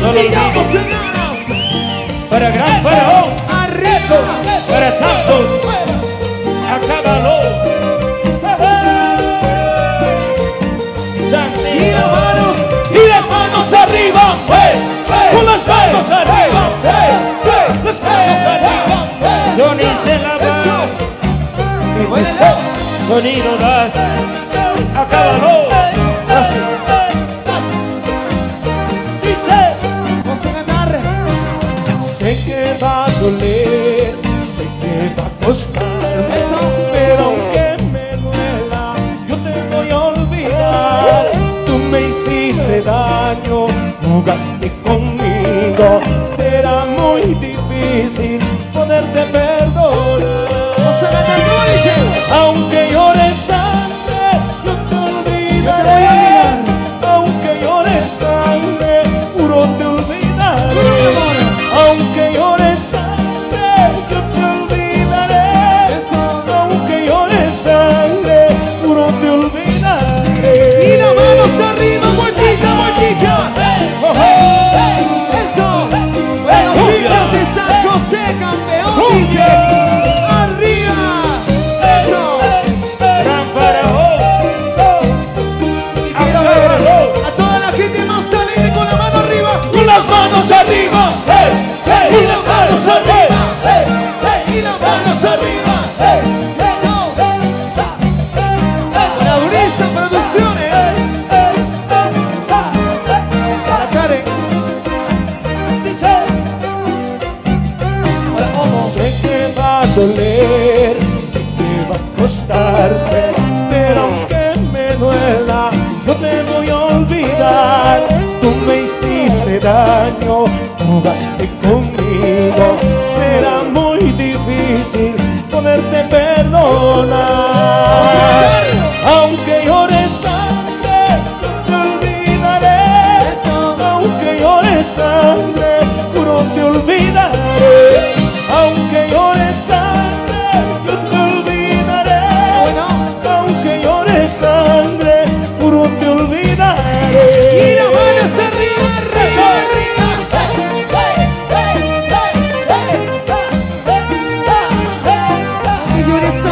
no lo. Para Gran para Santos, acábalo. Y las manos, y manos arriba, con las manos arriba. Sony se lava. costar. Pero aunque me duela, yo te voy a olvidar. Tú me hiciste daño, jugaste conmigo. Será muy difícil poderte perdonar. doler, sé que va a costar, pero, pero aunque me duela, no te voy a olvidar. Tú me hiciste daño, jugaste conmigo, será muy difícil poderte perdonar. Aunque llores sangre, no te olvidaré, aunque llores sangre. llores